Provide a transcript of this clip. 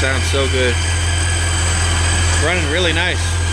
Sounds so good. Running really nice.